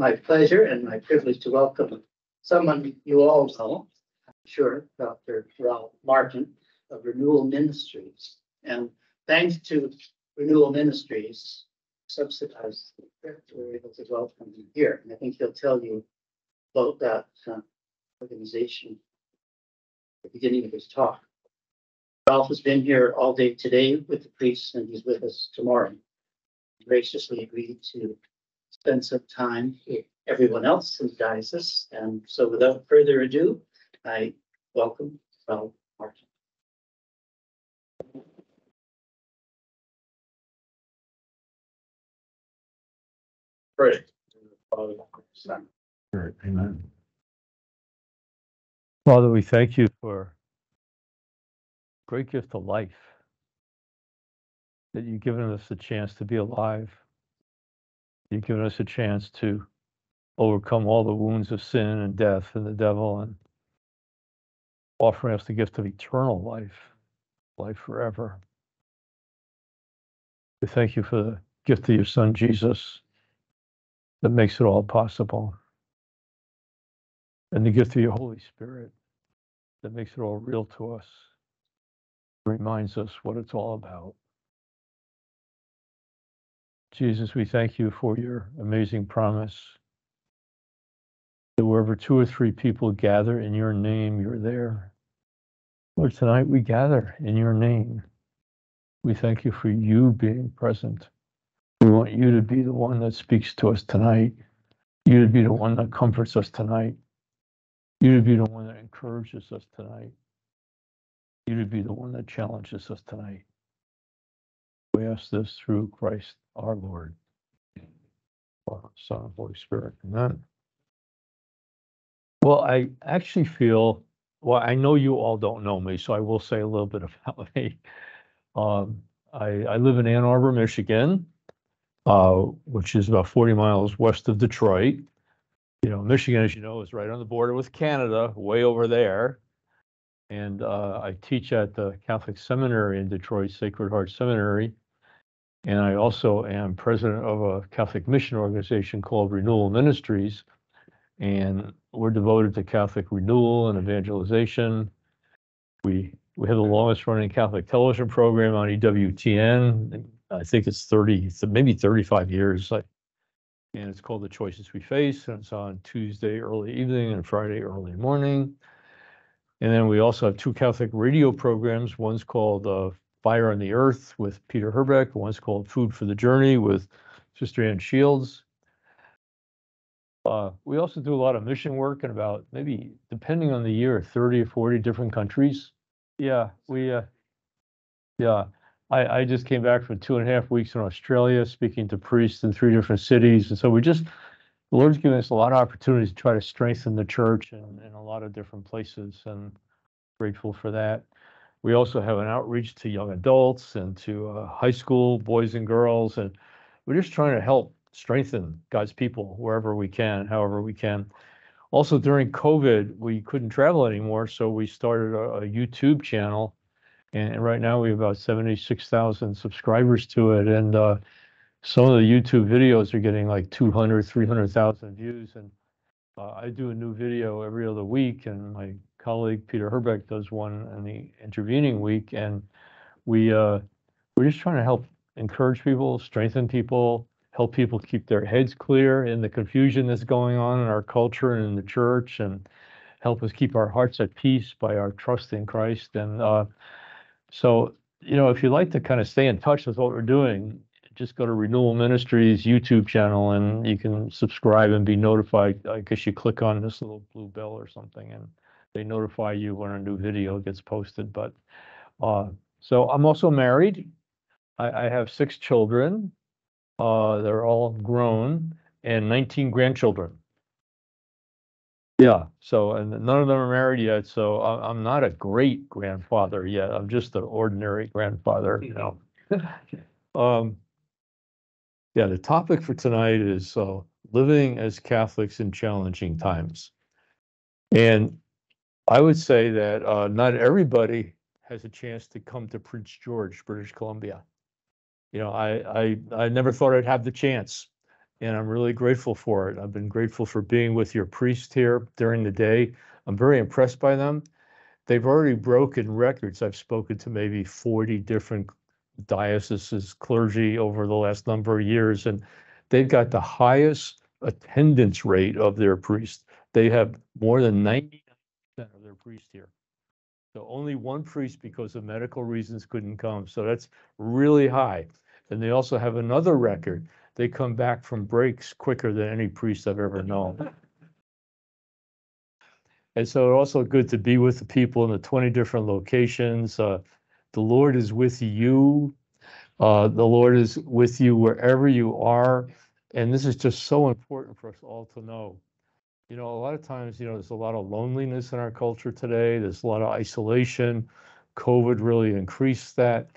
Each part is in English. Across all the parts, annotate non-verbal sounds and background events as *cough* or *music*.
my pleasure and my privilege to welcome someone you all know, I'm sure, Dr. Ralph Martin of Renewal Ministries. And thanks to Renewal Ministries, subsidized, we're able to welcome him here. And I think he'll tell you about that uh, organization at the beginning of his talk. Ralph has been here all day today with the priests and he's with us tomorrow. Graciously agreed to spend some time with everyone else in the diocese. And so without further ado, I welcome Ralph Martin. Pray. Spirit. Amen. Father, we thank you for great gift of life that you've given us a chance to be alive. You've given us a chance to overcome all the wounds of sin and death and the devil and offering us the gift of eternal life, life forever. We thank you for the gift of your son, Jesus, that makes it all possible and the gift of your Holy Spirit that makes it all real to us, reminds us what it's all about. Jesus, we thank you for your amazing promise that wherever two or three people gather in your name, you're there. Lord, tonight we gather in your name. We thank you for you being present. We want you to be the one that speaks to us tonight, you to be the one that comforts us tonight. You to be the one that encourages us tonight. You to be the one that challenges us tonight. We ask this through Christ our Lord, Father, Son, and Holy Spirit. Amen. Well, I actually feel, well, I know you all don't know me, so I will say a little bit *laughs* about me. Um, I, I live in Ann Arbor, Michigan, uh, which is about 40 miles west of Detroit you know, Michigan, as you know, is right on the border with Canada, way over there. And uh, I teach at the Catholic Seminary in Detroit, Sacred Heart Seminary. And I also am president of a Catholic mission organization called Renewal Ministries. And we're devoted to Catholic renewal and evangelization. We we have the longest running Catholic television program on EWTN. I think it's 30, maybe 35 years. And it's called The Choices We Face, and it's on Tuesday early evening and Friday early morning. And then we also have two Catholic radio programs. One's called uh, Fire on the Earth with Peter Herbeck. One's called Food for the Journey with Sister Ann Shields. Uh, we also do a lot of mission work in about maybe, depending on the year, 30 or 40 different countries. Yeah, we, uh, yeah, I, I just came back from two and a half weeks in Australia, speaking to priests in three different cities. And so we just, the Lord's given us a lot of opportunities to try to strengthen the church in, in a lot of different places and grateful for that. We also have an outreach to young adults and to uh, high school boys and girls. And we're just trying to help strengthen God's people wherever we can, however we can. Also, during COVID, we couldn't travel anymore. So we started a, a YouTube channel and right now we have about 76,000 subscribers to it. And uh, some of the YouTube videos are getting like 200, 300,000 views. And uh, I do a new video every other week, and my colleague Peter Herbeck does one in the intervening week. And we uh, we're just trying to help encourage people, strengthen people, help people keep their heads clear in the confusion that's going on in our culture and in the church, and help us keep our hearts at peace by our trust in Christ. And uh, so, you know, if you'd like to kind of stay in touch with what we're doing, just go to Renewal Ministries YouTube channel and you can subscribe and be notified. I guess you click on this little blue bell or something and they notify you when a new video gets posted. But uh, so I'm also married. I, I have six children. Uh, they're all grown and 19 grandchildren. Yeah, so, and none of them are married yet, so I, I'm not a great grandfather yet. I'm just an ordinary grandfather, you know. *laughs* Um, yeah, the topic for tonight is, uh, living as Catholics in challenging times. And I would say that, uh, not everybody has a chance to come to Prince George, British Columbia. You know, I, I, I never thought I'd have the chance. And I'm really grateful for it. I've been grateful for being with your priest here during the day. I'm very impressed by them. They've already broken records. I've spoken to maybe 40 different dioceses, clergy over the last number of years, and they've got the highest attendance rate of their priests. They have more than 90% of their priests here. So only one priest, because of medical reasons, couldn't come. So that's really high. And they also have another record. They come back from breaks quicker than any priest I've ever known. And so also good to be with the people in the 20 different locations. Uh, the Lord is with you. Uh, the Lord is with you wherever you are. And this is just so important for us all to know. You know, a lot of times, you know, there's a lot of loneliness in our culture today. There's a lot of isolation. COVID really increased that.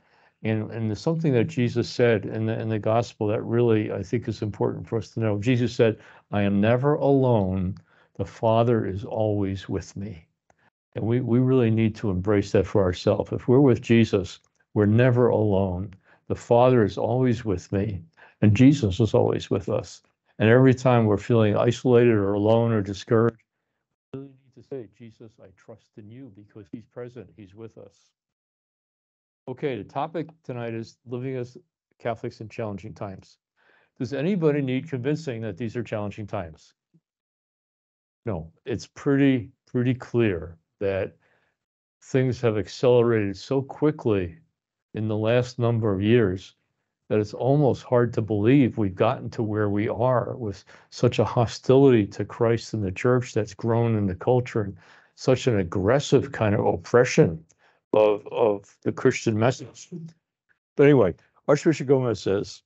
And, and there's something that Jesus said in the, in the gospel that really I think is important for us to know. Jesus said, I am never alone. The Father is always with me. And we, we really need to embrace that for ourselves. If we're with Jesus, we're never alone. The Father is always with me, and Jesus is always with us. And every time we're feeling isolated or alone or discouraged, we really need to say, Jesus, I trust in you because he's present, he's with us. Okay, the topic tonight is living as Catholics in challenging times. Does anybody need convincing that these are challenging times? No, it's pretty, pretty clear that things have accelerated so quickly in the last number of years that it's almost hard to believe we've gotten to where we are with such a hostility to Christ and the church that's grown in the culture and such an aggressive kind of oppression of, of the Christian message. But anyway, Archbishop Gomez says,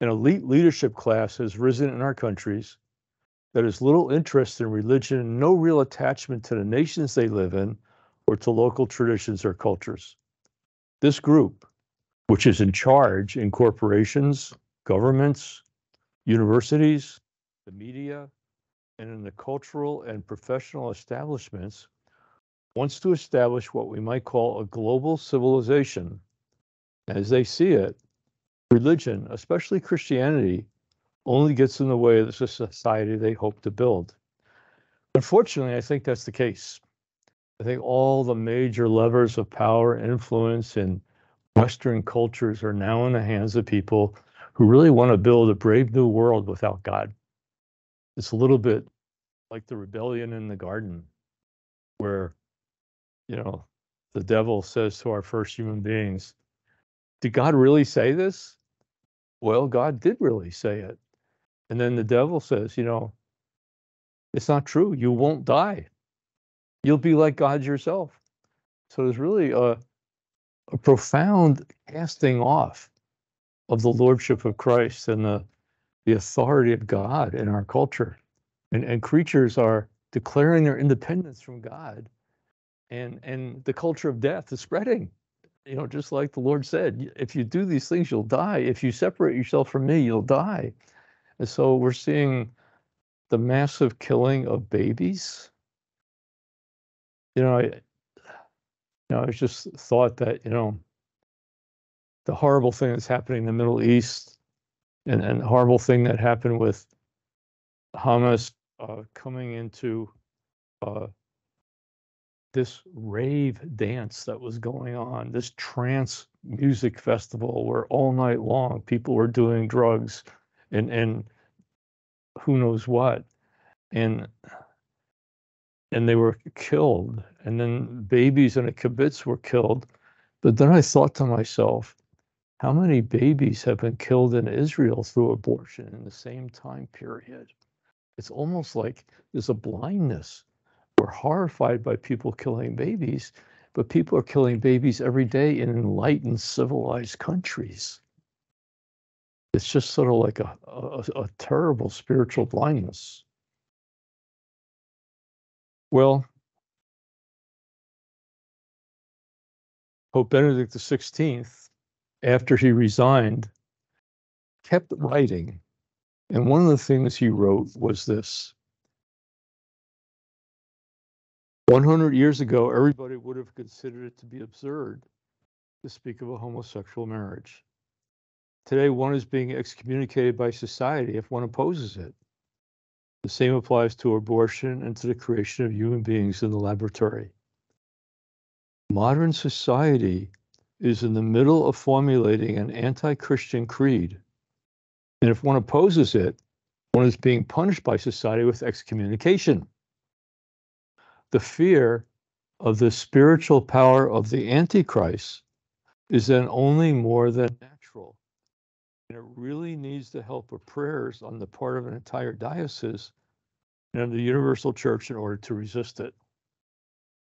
an elite leadership class has risen in our countries that has little interest in religion no real attachment to the nations they live in or to local traditions or cultures. This group, which is in charge in corporations, governments, universities, the media, and in the cultural and professional establishments, wants to establish what we might call a global civilization. As they see it, religion, especially Christianity, only gets in the way of the society they hope to build. Unfortunately, I think that's the case. I think all the major levers of power and influence in Western cultures are now in the hands of people who really want to build a brave new world without God. It's a little bit like the rebellion in the garden, where, you know, the devil says to our first human beings, Did God really say this? Well, God did really say it. And then the devil says, you know, it's not true. You won't die. You'll be like God yourself. So there's really a, a profound casting off of the lordship of Christ and the, the authority of God in our culture. And, and creatures are declaring their independence from God. And, and the culture of death is spreading. You know, just like the Lord said, if you do these things, you'll die. If you separate yourself from me, you'll die. And so we're seeing the massive killing of babies. You know, know, I just thought that, you know, the horrible thing that's happening in the Middle East and, and the horrible thing that happened with Hamas uh, coming into uh, this rave dance that was going on, this trance music festival where all night long people were doing drugs and and who knows what. And and they were killed. And then babies in a kibbutz were killed. But then i thought to myself how many babies have been killed in israel through abortion in the same time period? It's almost like there's a blindness. We're horrified by people killing babies but people are killing babies every day in enlightened civilized countries. It's just sort of like a, a, a terrible spiritual blindness. Well, Pope Benedict XVI, after he resigned, kept writing. And one of the things he wrote was this 100 years ago, everybody would have considered it to be absurd to speak of a homosexual marriage. Today, one is being excommunicated by society if one opposes it. The same applies to abortion and to the creation of human beings in the laboratory. Modern society is in the middle of formulating an anti Christian creed. And if one opposes it, one is being punished by society with excommunication. The fear of the spiritual power of the Antichrist is then only more than. And it really needs the help of prayers on the part of an entire diocese and the universal church in order to resist it.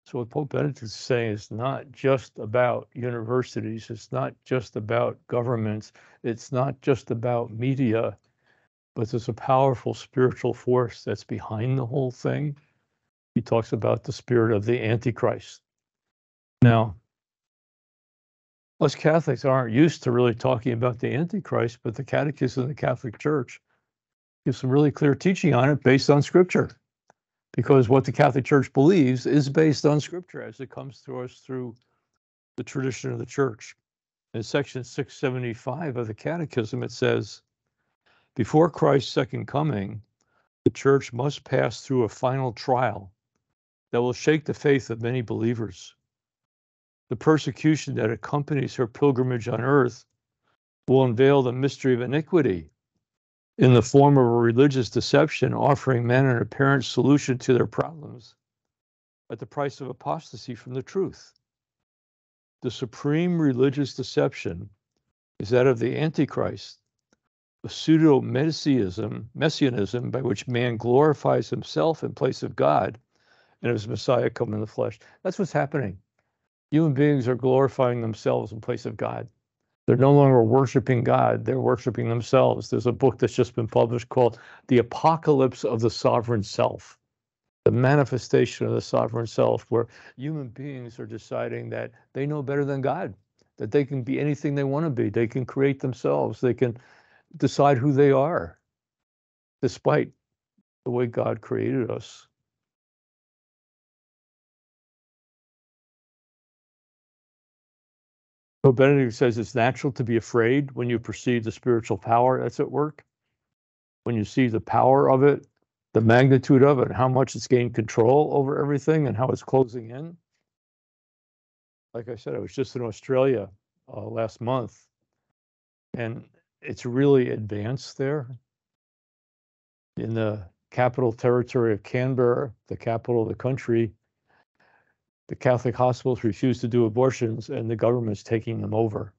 So what Pope Benedict is saying is not just about universities, it's not just about governments, it's not just about media, but there's a powerful spiritual force that's behind the whole thing. He talks about the spirit of the Antichrist. Now, us Catholics aren't used to really talking about the Antichrist, but the Catechism of the Catholic Church gives some really clear teaching on it based on Scripture. Because what the Catholic Church believes is based on Scripture as it comes to us through the tradition of the Church. In section 675 of the Catechism, it says, Before Christ's second coming, the Church must pass through a final trial that will shake the faith of many believers. The persecution that accompanies her pilgrimage on earth will unveil the mystery of iniquity in the form of a religious deception, offering men an apparent solution to their problems at the price of apostasy from the truth. The supreme religious deception is that of the Antichrist, a pseudo messianism, by which man glorifies himself in place of God and his Messiah come in the flesh. That's what's happening. Human beings are glorifying themselves in place of God. They're no longer worshiping God, they're worshiping themselves. There's a book that's just been published called The Apocalypse of the Sovereign Self, the manifestation of the sovereign self, where human beings are deciding that they know better than God, that they can be anything they want to be, they can create themselves, they can decide who they are, despite the way God created us. Pope Benedict says it's natural to be afraid when you perceive the spiritual power that's at work. When you see the power of it, the magnitude of it, how much it's gained control over everything and how it's closing in. Like I said, I was just in Australia uh, last month and it's really advanced there. In the capital territory of Canberra, the capital of the country, the Catholic hospitals refuse to do abortions and the government's taking them over.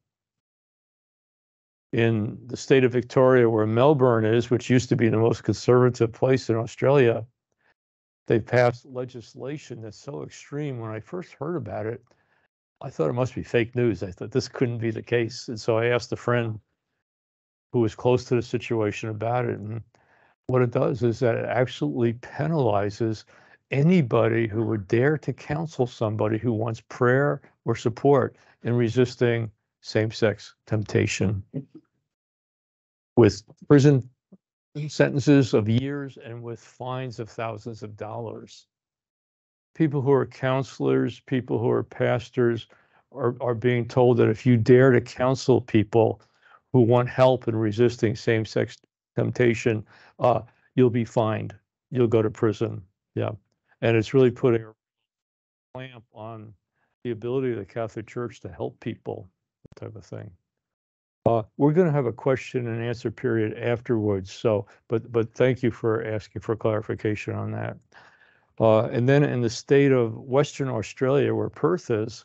In the state of Victoria, where Melbourne is, which used to be the most conservative place in Australia, they passed legislation that's so extreme. When I first heard about it, I thought it must be fake news. I thought this couldn't be the case. And so I asked a friend who was close to the situation about it. And what it does is that it absolutely penalizes anybody who would dare to counsel somebody who wants prayer or support in resisting same sex temptation with prison sentences of years and with fines of thousands of dollars. People who are counselors, people who are pastors are, are being told that if you dare to counsel people who want help in resisting same sex temptation, uh, you'll be fined. You'll go to prison. Yeah. And it's really putting a clamp on the ability of the Catholic Church to help people, that type of thing. Uh, we're going to have a question and answer period afterwards. So, but but thank you for asking for clarification on that. Uh, and then in the state of Western Australia, where Perth is,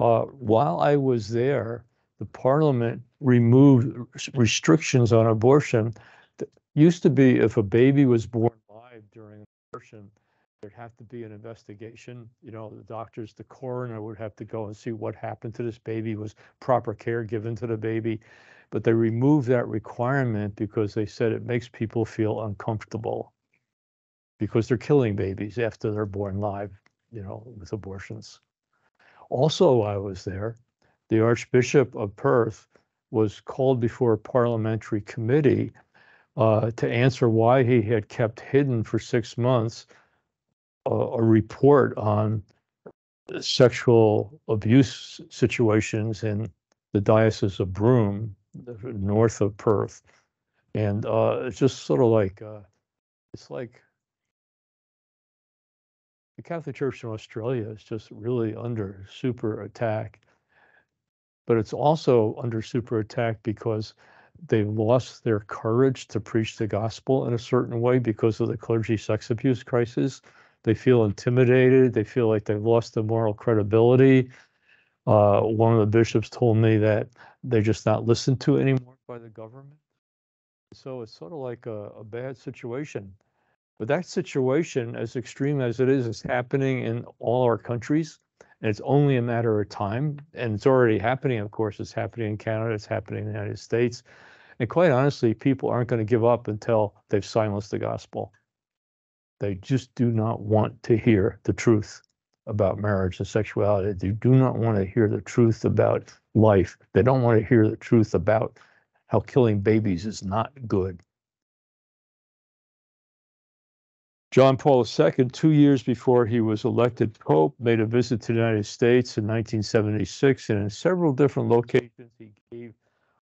uh, while I was there, the Parliament removed restrictions on abortion. That used to be if a baby was born live during abortion, There'd have to be an investigation. You know, the doctors, the coroner would have to go and see what happened to this baby, was proper care given to the baby. But they removed that requirement because they said it makes people feel uncomfortable because they're killing babies after they're born live, you know, with abortions. Also, I was there, the Archbishop of Perth was called before a parliamentary committee uh, to answer why he had kept hidden for six months a, a report on sexual abuse situations in the Diocese of Broome, north of Perth. And uh, it's just sort of like, uh, it's like the Catholic Church in Australia is just really under super attack. But it's also under super attack because they've lost their courage to preach the gospel in a certain way because of the clergy sex abuse crisis. They feel intimidated. They feel like they've lost their moral credibility. Uh, one of the bishops told me that they're just not listened to anymore by the government. So it's sort of like a, a bad situation. But that situation, as extreme as it is, is happening in all our countries. And it's only a matter of time. And it's already happening, of course. It's happening in Canada, it's happening in the United States. And quite honestly, people aren't going to give up until they've silenced the gospel. They just do not want to hear the truth about marriage and sexuality. They do not want to hear the truth about life. They don't want to hear the truth about how killing babies is not good. John Paul II, two years before he was elected Pope, made a visit to the United States in 1976, and in several different locations, he gave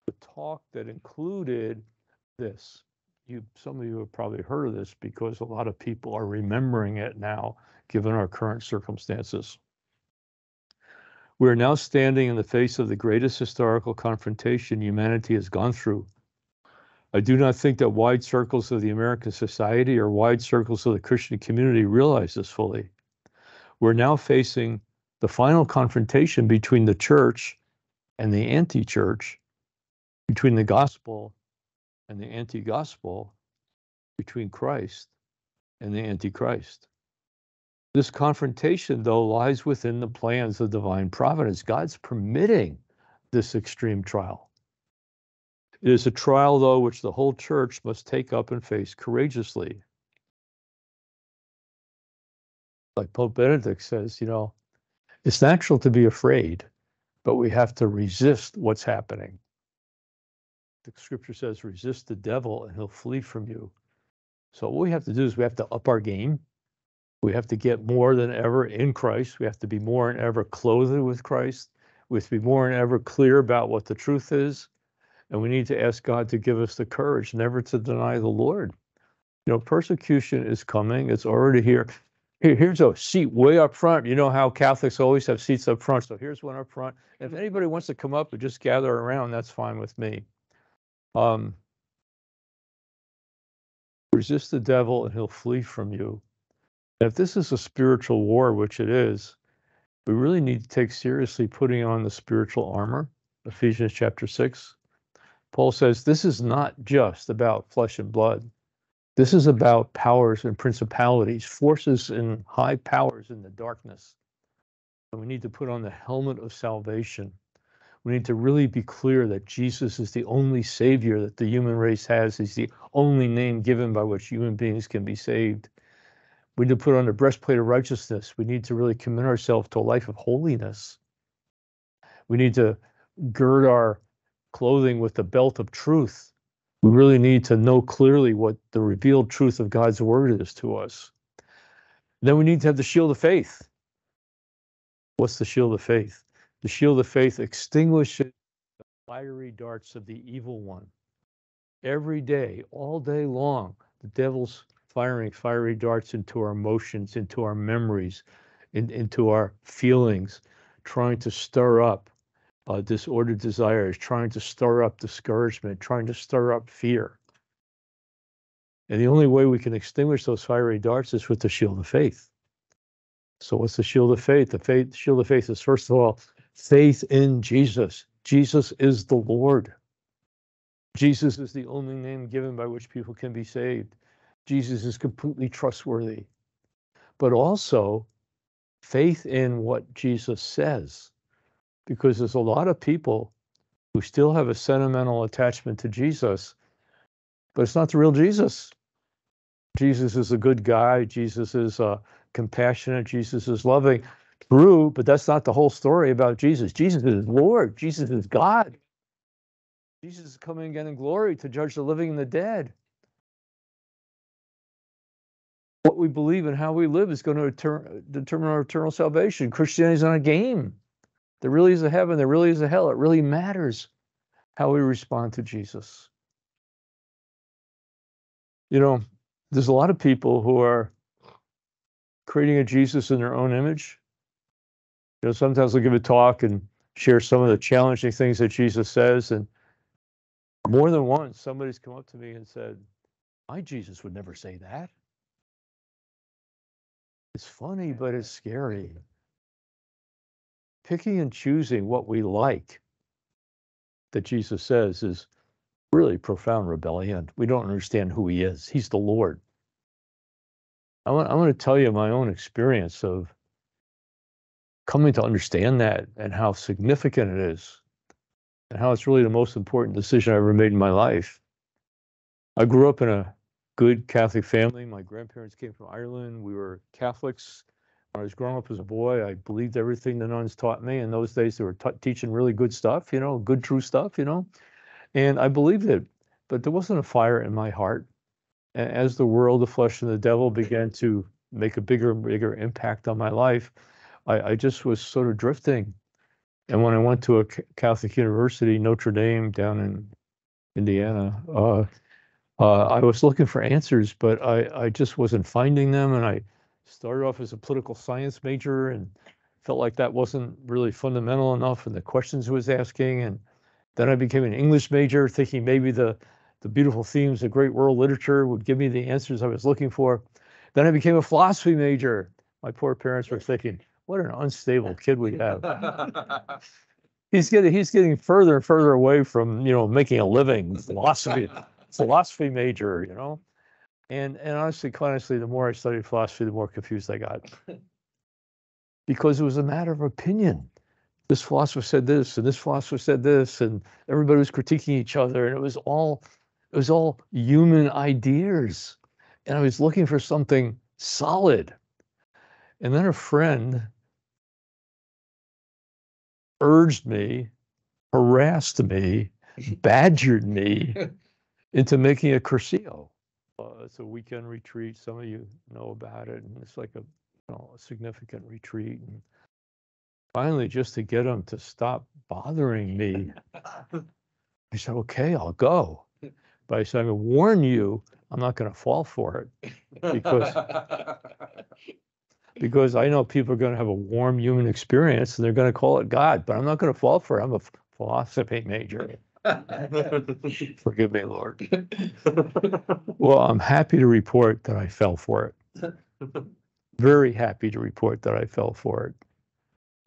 a talk that included this. You, some of you have probably heard of this because a lot of people are remembering it now, given our current circumstances. We are now standing in the face of the greatest historical confrontation humanity has gone through. I do not think that wide circles of the American society or wide circles of the Christian community realize this fully. We're now facing the final confrontation between the church and the anti church, between the gospel and the anti gospel, between Christ and the antichrist. This confrontation, though, lies within the plans of divine providence. God's permitting this extreme trial. It is a trial, though, which the whole church must take up and face courageously. Like Pope Benedict says, you know, it's natural to be afraid, but we have to resist what's happening. The scripture says, resist the devil and he'll flee from you. So, what we have to do is we have to up our game. We have to get more than ever in Christ. We have to be more than ever clothed with Christ. We have to be more than ever clear about what the truth is. And we need to ask God to give us the courage never to deny the Lord. You know, persecution is coming, it's already here. here. Here's a seat way up front. You know how Catholics always have seats up front. So here's one up front. If anybody wants to come up and just gather around, that's fine with me. Um, resist the devil and he'll flee from you. If this is a spiritual war, which it is, we really need to take seriously putting on the spiritual armor. Ephesians chapter 6. Paul says this is not just about flesh and blood. This is about powers and principalities, forces and high powers in the darkness. And we need to put on the helmet of salvation. We need to really be clear that Jesus is the only Savior that the human race has. He's the only name given by which human beings can be saved. We need to put on the breastplate of righteousness. We need to really commit ourselves to a life of holiness. We need to gird our clothing with the belt of truth. We really need to know clearly what the revealed truth of God's word is to us. Then we need to have the shield of faith. What's the shield of faith? The shield of faith extinguishes the fiery darts of the evil one. Every day, all day long, the devil's firing fiery darts into our emotions, into our memories, in, into our feelings, trying to stir up uh, disordered desires, trying to stir up discouragement, trying to stir up fear. And the only way we can extinguish those fiery darts is with the shield of faith. So, what's the shield of faith? The faith, shield of faith is first of all faith in Jesus. Jesus is the Lord. Jesus is the only name given by which people can be saved. Jesus is completely trustworthy. But also faith in what Jesus says because there's a lot of people who still have a sentimental attachment to Jesus, but it's not the real Jesus. Jesus is a good guy. Jesus is uh, compassionate. Jesus is loving. True, but that's not the whole story about Jesus. Jesus is Lord. Jesus is God. Jesus is coming again in glory to judge the living and the dead. What we believe and how we live is going to determine our eternal salvation. Christianity is not a game. There really is a heaven. There really is a hell. It really matters. how we respond to Jesus. You know, there's a lot of people who are creating a Jesus in their own image. You know, sometimes I'll give a talk and share some of the challenging things that Jesus says. And more than once, somebody's come up to me and said, My Jesus would never say that. It's funny, but it's scary. Picking and choosing what we like that Jesus says is really profound rebellion. We don't understand who he is. He's the Lord. I want, I want to tell you my own experience of coming to understand that and how significant it is and how it's really the most important decision I ever made in my life. I grew up in a good Catholic family. My grandparents came from Ireland. We were Catholics. When I was growing up as a boy, I believed everything the nuns taught me. In those days, they were t- teaching really good stuff, you know, good, true stuff, you know. And I believed it, but there wasn't a fire in my heart. And as the world, the flesh, and the devil began to make a bigger and bigger impact on my life, I, I just was sort of drifting. And when I went to a Catholic university, Notre Dame down in Indiana, uh, uh, I was looking for answers, but I, I just wasn't finding them. And I started off as a political science major and felt like that wasn't really fundamental enough and the questions I was asking. And then I became an English major, thinking maybe the, the beautiful themes of great world literature would give me the answers I was looking for. Then I became a philosophy major. My poor parents were thinking, what an unstable kid we have. *laughs* he's getting he's getting further and further away from you know making a living *laughs* philosophy philosophy major, you know. And and honestly, honestly, the more I studied philosophy, the more confused I got. because it was a matter of opinion. This philosopher said this, and this philosopher said this, and everybody was critiquing each other, and it was all it was all human ideas. And I was looking for something solid. And then a friend urged me, harassed me, *laughs* badgered me into making a Cursillo. Uh, it's a weekend retreat. Some of you know about it, and it's like a, you know, a significant retreat. And finally, just to get them to stop bothering me, *laughs* I said, "Okay, I'll go." But I said, "I'm going to warn you, I'm not going to fall for it because *laughs* because I know people are going to have a warm human experience and they're going to call it God, but I'm not going to fall for it. I'm a philosophy major." *laughs* Forgive me, Lord. Well, I'm happy to report that I fell for it. Very happy to report that I fell for it.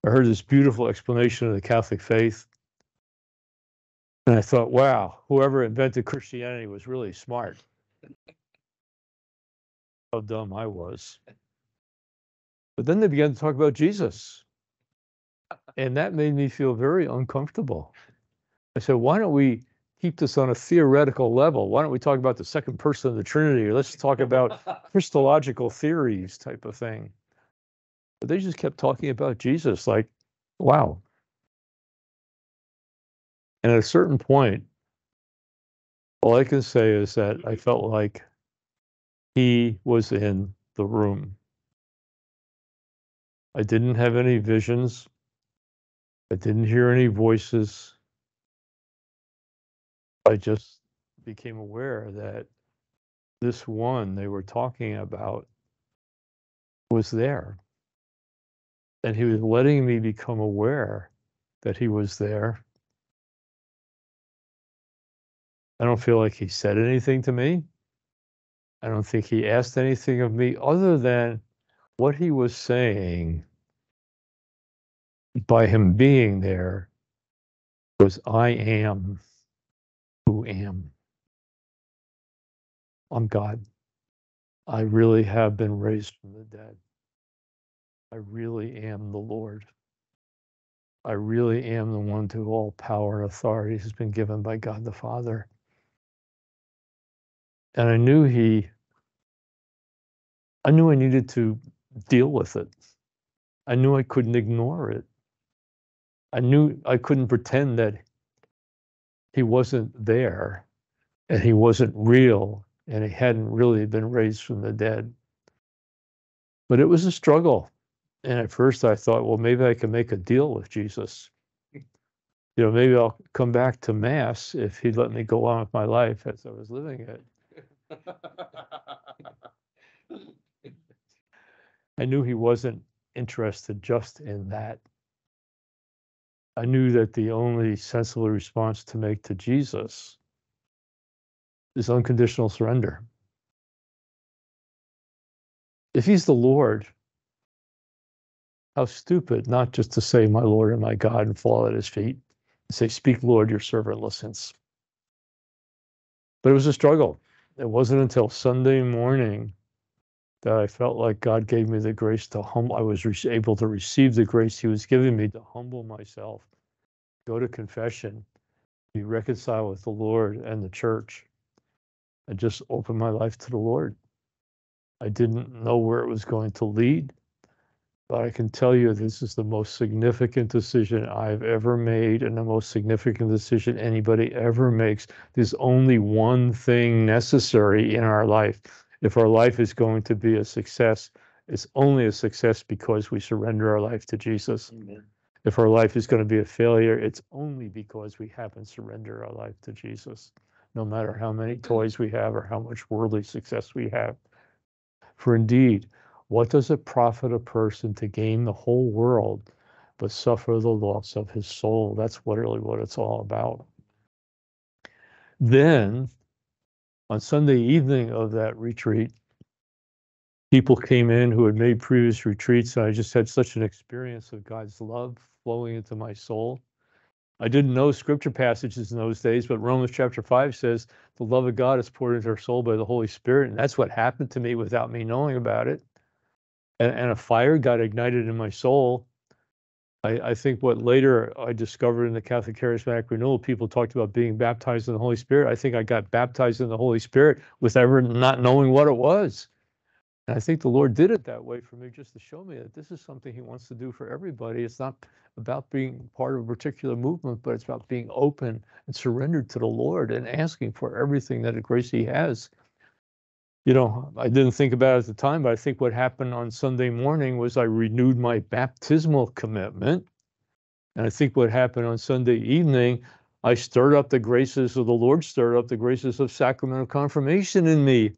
I heard this beautiful explanation of the Catholic faith. And I thought, wow, whoever invented Christianity was really smart. How dumb I was. But then they began to talk about Jesus. *laughs* And that made me feel very uncomfortable. I said, why don't we keep this on a theoretical level? Why don't we talk about the second person of the Trinity? Or let's talk about *laughs* Christological theories type of thing. But they just kept talking about Jesus like, wow. And at a certain point, all I can say is that I felt like he was in the room. I didn't have any visions. I didn't hear any voices. I just became aware that this one they were talking about was there. And he was letting me become aware that he was there. I don't feel like he said anything to me. I don't think he asked anything of me other than what he was saying by him being there was I am who am. I'm God. I really have been raised from the dead. I really am the Lord. I really am the one to all power and authority has been given by God the Father. And I knew he, I knew I needed to deal with it. I knew I couldn't ignore it. I knew I couldn't pretend that he wasn't there and he wasn't real and he hadn't really been raised from the dead. But it was a struggle. And at first I thought, well, maybe I can make a deal with Jesus. you know, maybe I'll come back to mass if he'd let me go on with my life as I was living it. *laughs* I knew he wasn't interested just in that. I knew that the only sensible response to make to Jesus is unconditional surrender. If he's the Lord, how stupid not just to say, My Lord and my God, and fall at his feet and say, Speak, Lord, your servant listens. But it was a struggle. It wasn't until Sunday morning that I felt like God gave me the grace to humble. I was re- able to receive the grace He was giving me to humble myself, go to confession, be reconciled with the Lord and the church, and just open my life to the Lord. I didn't know where it was going to lead, but I can tell you this is the most significant decision I've ever made and the most significant decision anybody ever makes. There's only one thing necessary in our life if our life is going to be a success, it's only a success because we surrender our life to Jesus. Amen. If our life is going to be a failure, it's only because we haven't surrendered our life to Jesus, no matter how many toys we have or how much worldly success we have. For indeed, what does it profit a person to gain the whole world but suffer the loss of his soul? That's what really what it's all about. Then on Sunday evening of that retreat, people came in who had made previous retreats, and I just had such an experience of God's love flowing into my soul. I didn't know scripture passages in those days, but Romans chapter 5 says the love of God is poured into our soul by the Holy Spirit. And that's what happened to me without me knowing about it. And, and a fire got ignited in my soul I, I think what later I discovered in the Catholic Charismatic Renewal, people talked about being baptized in the Holy Spirit. I think I got baptized in the Holy Spirit with ever not knowing what it was. And I think the Lord did it that way for me just to show me that this is something He wants to do for everybody. It's not about being part of a particular movement, but it's about being open and surrendered to the Lord and asking for everything that a grace He has you know, I didn't think about it at the time, but I think what happened on Sunday morning was I renewed my baptismal commitment. And I think what happened on Sunday evening, I stirred up the graces of the Lord, stirred up the graces of sacramental confirmation in me.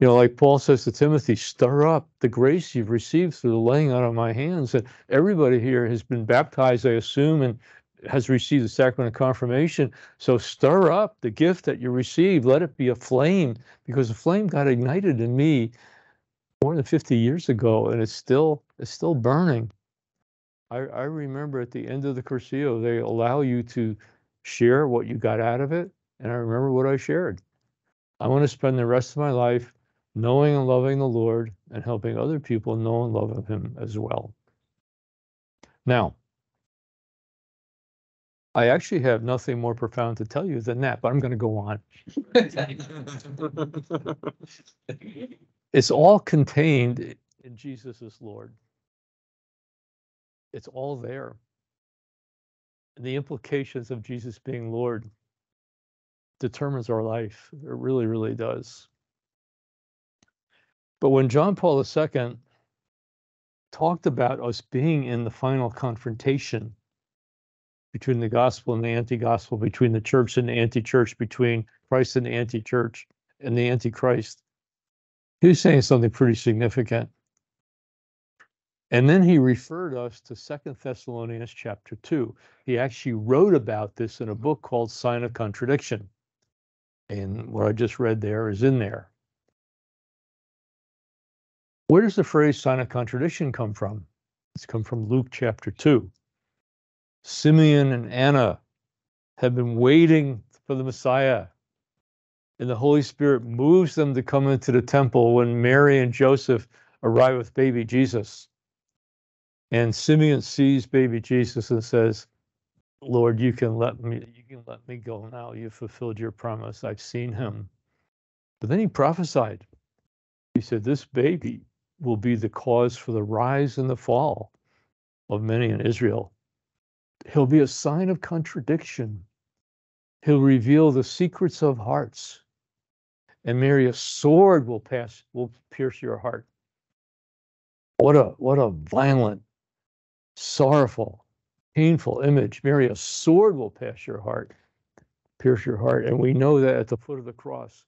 You know, like Paul says to Timothy, stir up the grace you've received through the laying out of my hands. And everybody here has been baptized, I assume, and has received the sacrament of confirmation. So stir up the gift that you received. Let it be a flame because the flame got ignited in me more than 50 years ago and it's still it's still burning. I, I remember at the end of the Cursillo, they allow you to share what you got out of it. And I remember what I shared. I want to spend the rest of my life knowing and loving the Lord and helping other people know and love Him as well. Now, I actually have nothing more profound to tell you than that, but I'm going to go on. it's all contained in Jesus as Lord. It's all there. And the implications of Jesus being Lord determines our life. It really, really does. But when John Paul II talked about us being in the final confrontation between the gospel and the anti-gospel, between the church and the anti-church, between Christ and the anti-church and the anti-Christ. He was saying something pretty significant. And then he referred us to Second Thessalonians chapter 2. He actually wrote about this in a book called Sign of Contradiction. And what I just read there is in there. Where does the phrase sign of contradiction come from? It's come from Luke chapter 2. Simeon and Anna have been waiting for the Messiah. And the Holy Spirit moves them to come into the temple when Mary and Joseph arrive with baby Jesus. And Simeon sees baby Jesus and says, Lord, you can let me you can let me go now. You've fulfilled your promise. I've seen him. But then he prophesied. He said, This baby will be the cause for the rise and the fall of many in Israel. He'll be a sign of contradiction. He'll reveal the secrets of hearts. And Mary, a sword will pass, will pierce your heart. What a what a violent, sorrowful, painful image. Mary, a sword will pass your heart, pierce your heart. And we know that at the foot of the cross,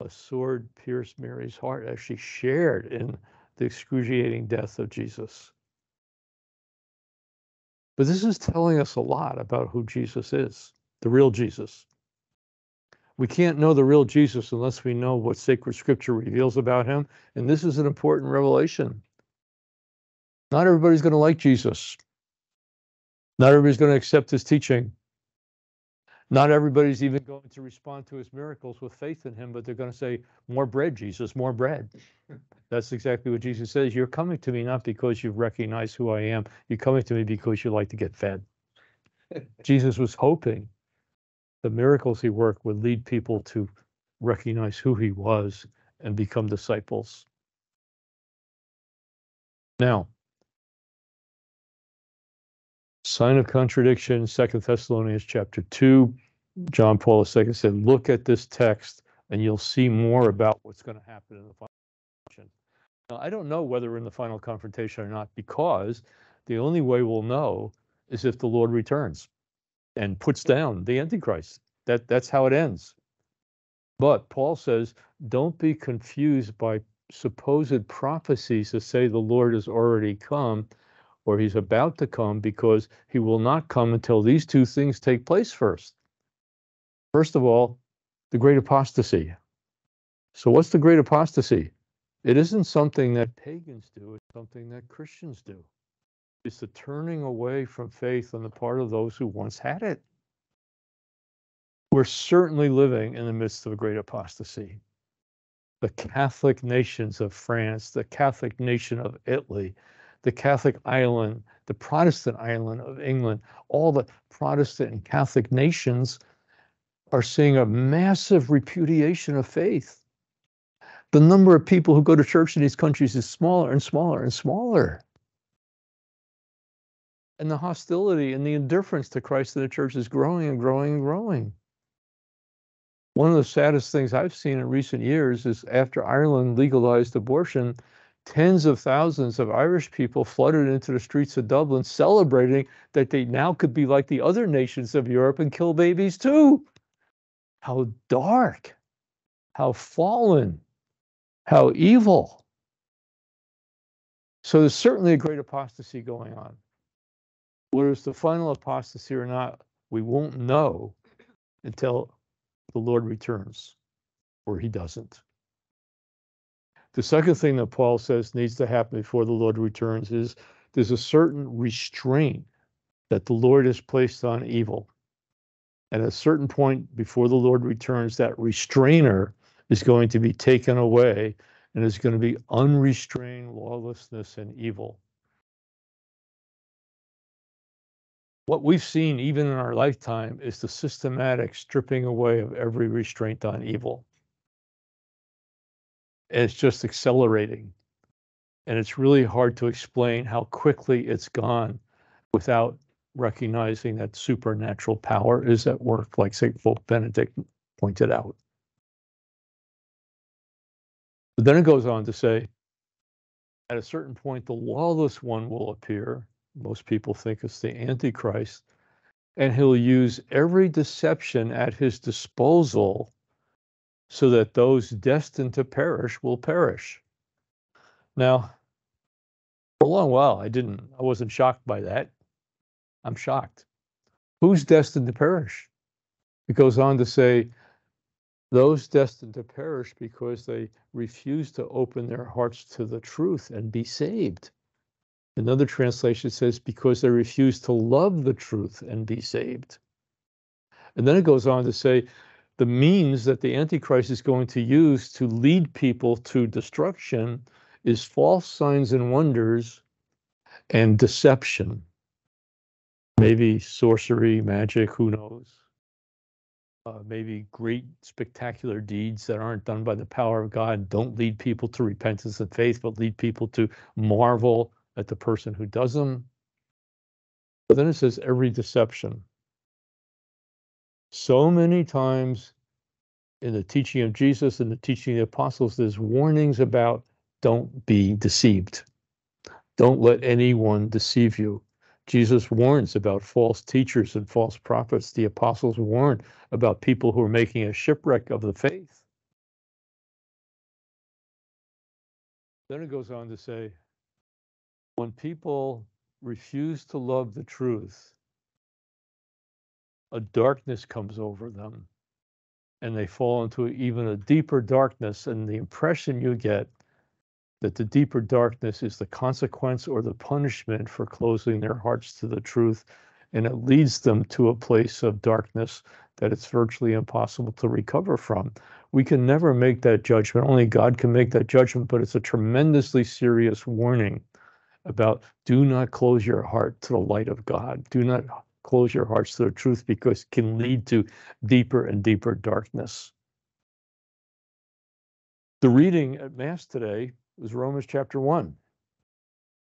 a sword pierced Mary's heart as she shared in the excruciating death of Jesus. But this is telling us a lot about who Jesus is, the real Jesus. We can't know the real Jesus unless we know what sacred scripture reveals about him. And this is an important revelation. Not everybody's going to like Jesus. Not everybody's going to accept his teaching. Not everybody's even going to respond to his miracles with faith in him, but they're going to say, More bread, Jesus, more bread. *laughs* That's exactly what Jesus says. You're coming to me not because you've recognized who I am, you're coming to me because you like to get fed. *laughs* Jesus was hoping the miracles he worked would lead people to recognize who he was and become disciples. Now, sign of contradiction, Second Thessalonians chapter 2. John Paul II said, look at this text and you'll see more about what's going to happen in the final. Now, I don't know whether we're in the final confrontation or not because the only way we'll know is if the Lord returns and puts down the Antichrist. That, that's how it ends. But Paul says, don't be confused by supposed prophecies to say the Lord has already come or he's about to come because he will not come until these two things take place first. First of all, the great apostasy. So, what's the great apostasy? It isn't something that pagans do, it's something that Christians do. It's the turning away from faith on the part of those who once had it. We're certainly living in the midst of a great apostasy. The Catholic nations of France, the Catholic nation of Italy, the Catholic island, the Protestant island of England, all the Protestant and Catholic nations are seeing a massive repudiation of faith. The number of people who go to church in these countries is smaller and smaller and smaller. And the hostility and the indifference to Christ and the church is growing and growing and growing. One of the saddest things I've seen in recent years is after Ireland legalized abortion, tens of thousands of Irish people flooded into the streets of Dublin celebrating that they now could be like the other nations of Europe and kill babies too. How dark, how fallen, how evil. So there's certainly a great apostasy going on. Whether it's the final apostasy or not, we won't know until the Lord returns, or he doesn't. The second thing that Paul says needs to happen before the Lord returns is there's a certain restraint that the Lord has placed on evil. At a certain point before the Lord returns, that restrainer is going to be taken away and is going to be unrestrained lawlessness and evil. What we've seen, even in our lifetime, is the systematic stripping away of every restraint on evil And it's just accelerating. And it's really hard to explain how quickly it's gone without recognizing that supernatural power is at work, like St. Pope Benedict pointed out. But then it goes on to say, at a certain point, the lawless one will appear. Most people think it's the Antichrist. And he'll use every deception at his disposal so that those destined to perish will perish. Now, for a long while, I didn't, I wasn't shocked by that. I'm shocked. Who's destined to perish? It goes on to say, those destined to perish because they refuse to open their hearts to the truth and be saved. Another translation says, because they refuse to love the truth and be saved. And then it goes on to say, the means that the Antichrist is going to use to lead people to destruction is false signs and wonders and deception. Maybe sorcery, magic, who knows? Uh, maybe great spectacular deeds that aren't done by the power of God don't lead people to repentance and faith, but lead people to marvel at the person who does them. But then it says every deception so many times in the teaching of Jesus and the teaching of the apostles, there's warnings about don't be deceived. Don't let anyone deceive you. Jesus warns about false teachers and false prophets. The apostles warn about people who are making a shipwreck of the faith. Then it goes on to say, when people refuse to love the truth, a darkness comes over them and they fall into even a deeper darkness. And the impression you get that the deeper darkness is the consequence or the punishment for closing their hearts to the truth. And it leads them to a place of darkness that it's virtually impossible to recover from. We can never make that judgment. Only God can make that judgment, but it's a tremendously serious warning about do not close your heart to the light of God. Do not close your hearts to the truth because it can lead to deeper and deeper darkness. The reading at Mass today was Romans chapter 1.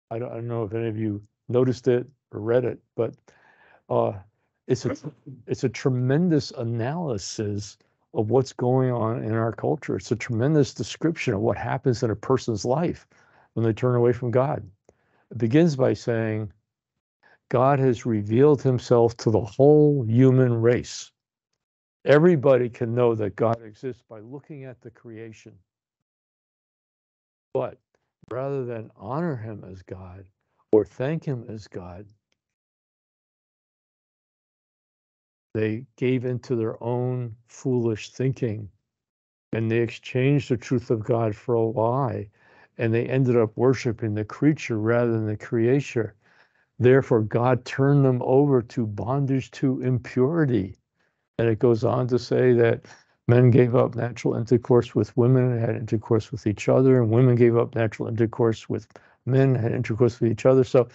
I don't, I don't know if any of you noticed it or read it, but uh, it's a it's a tremendous analysis of what's going on in our culture. It's a tremendous description of what happens in a person's life when they turn away from God. It begins by saying, God has revealed himself to the whole human race. Everybody can know that God exists by looking at the creation. But rather than honor him as God or thank him as God, they gave into their own foolish thinking and they exchanged the truth of God for a lie and they ended up worshiping the creature rather than the creator Therefore, God turned them over to bondage to impurity. And it goes on to say that men gave up natural intercourse with women and had intercourse with each other, and women gave up natural intercourse with men and had intercourse with each other. So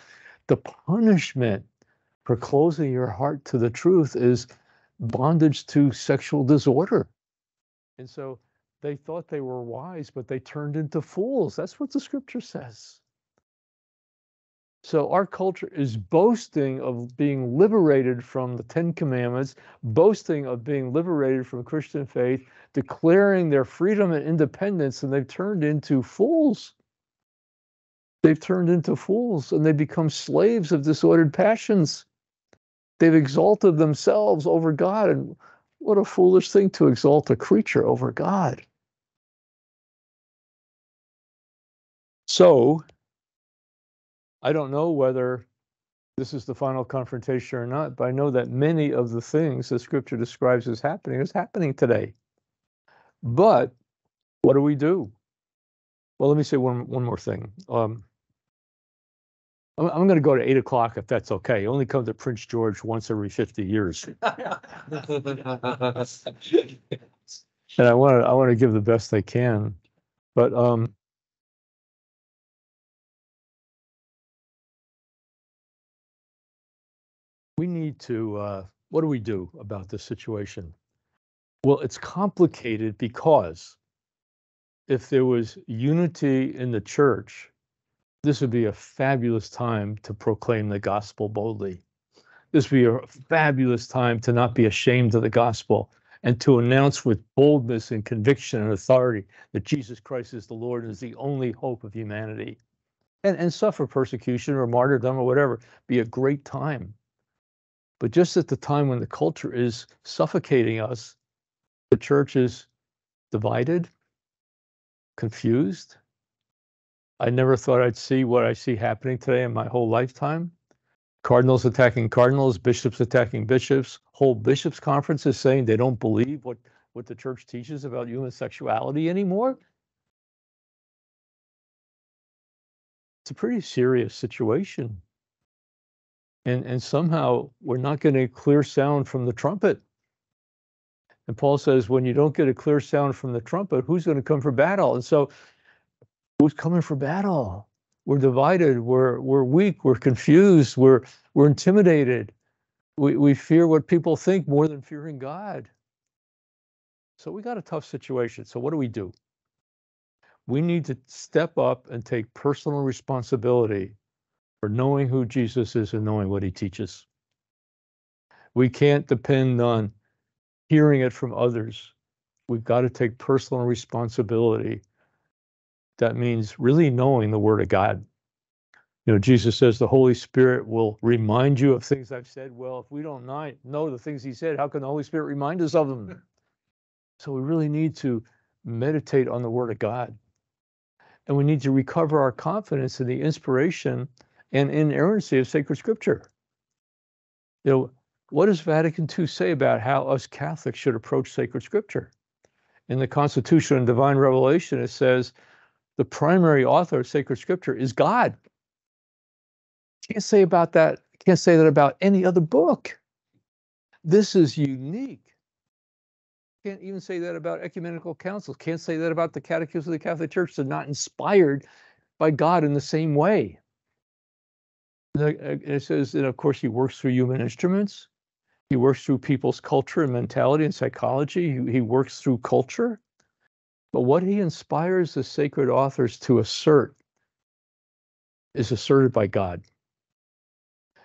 the punishment for closing your heart to the truth is bondage to sexual disorder. And so they thought they were wise, but they turned into fools. That's what the scripture says. So our culture is boasting of being liberated from the Ten Commandments, boasting of being liberated from Christian faith, declaring their freedom and independence, and they've turned into fools. They've turned into fools and they become slaves of disordered passions. They've exalted themselves over God. And what a foolish thing to exalt a creature over God. So, I don't know whether this is the final confrontation or not, but I know that many of the things the scripture describes as happening is happening today. But what do we do? Well, let me say one one more thing. Um, I'm, I'm going to go to eight o'clock if that's okay. I only come to Prince George once every 50 years, *laughs* and I want to I want to give the best I can. But um, we need to, uh, what do we do about this situation? Well, it's complicated because if there was unity in the church, this would be a fabulous time to proclaim the gospel boldly. This would be a fabulous time to not be ashamed of the gospel and to announce with boldness and conviction and authority that Jesus Christ is the Lord and is the only hope of humanity. And, and suffer persecution or martyrdom or whatever, be a great time. But just at the time when the culture is suffocating us, the church is divided, confused. I never thought I'd see what I see happening today in my whole lifetime. Cardinals attacking cardinals, bishops attacking bishops, whole bishops' conferences saying they don't believe what, what the church teaches about human sexuality anymore. It's a pretty serious situation and and somehow we're not getting a clear sound from the trumpet. And paul says when you don't get a clear sound from the trumpet who's going to come for battle? And so who's coming for battle? We're divided we're we're weak we're confused we're we're intimidated. We we fear what people think more than fearing god. So we got a tough situation. So what do we do? We need to step up and take personal responsibility for knowing who Jesus is and knowing what he teaches. We can't depend on hearing it from others. We've got to take personal responsibility. That means really knowing the Word of God. You know, Jesus says the Holy Spirit will remind you of things I've said. Well, if we don't know the things he said, how can the Holy Spirit remind us of them? Hmm. So we really need to meditate on the Word of God. And we need to recover our confidence in the inspiration and inerrancy of sacred scripture. You know, what does Vatican II say about how us Catholics should approach sacred scripture? In the Constitution and Divine Revelation, it says the primary author of sacred scripture is God. Can't say about that, can't say that about any other book. This is unique. Can't even say that about ecumenical councils. Can't say that about the Catechism of the Catholic Church. They're not inspired by God in the same way. It says, and of course, he works through human instruments. He works through people's culture and mentality and psychology. He, he works through culture. But what he inspires the sacred authors to assert is asserted by God.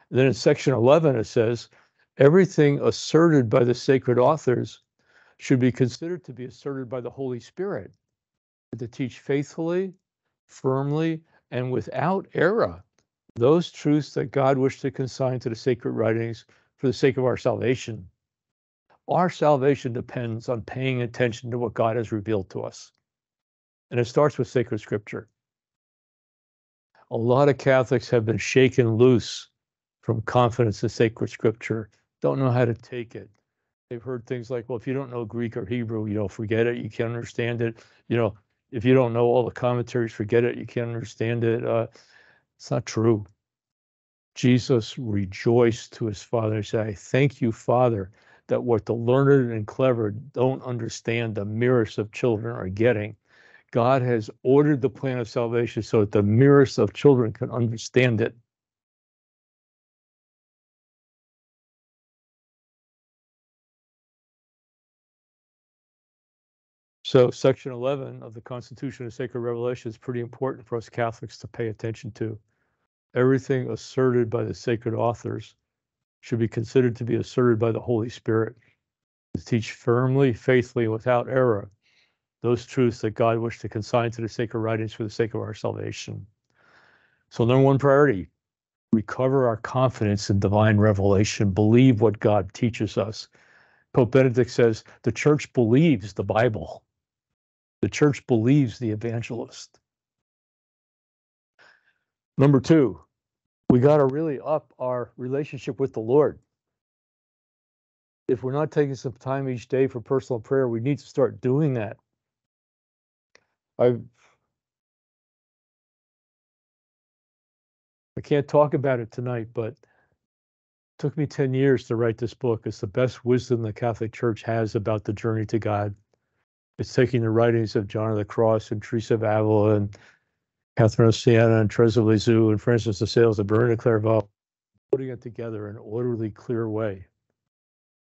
Then in section 11, it says, everything asserted by the sacred authors should be considered to be asserted by the Holy Spirit to teach faithfully, firmly, and without error those truths that God wished to consign to the sacred writings for the sake of our salvation. Our salvation depends on paying attention to what God has revealed to us. And it starts with sacred scripture. A lot of Catholics have been shaken loose from confidence in sacred scripture, don't know how to take it. They've heard things like, well, if you don't know Greek or Hebrew, you know, forget it. You can't understand it. You know, if you don't know all the commentaries, forget it. You can't understand it. Uh, it's not true. Jesus rejoiced to his father and said, I thank you, Father, that what the learned and clever don't understand, the merest of children are getting. God has ordered the plan of salvation so that the merest of children can understand it. So, section 11 of the Constitution of Sacred Revelation is pretty important for us Catholics to pay attention to. Everything asserted by the sacred authors should be considered to be asserted by the Holy Spirit to teach firmly, faithfully, without error those truths that God wished to consign to the sacred writings for the sake of our salvation. So, number one priority recover our confidence in divine revelation, believe what God teaches us. Pope Benedict says the church believes the Bible. The church believes the evangelist. Number two, we got to really up our relationship with the Lord. If we're not taking some time each day for personal prayer, we need to start doing that. I've I can't talk about it tonight, but it took me 10 years to write this book. It's the best wisdom the Catholic Church has about the journey to God. It's taking the writings of John of the Cross and Teresa of Avila and Catherine of Siena and of Lisieux and Francis de Sales and Bernard Clairvaux, putting it together in an orderly, clear way.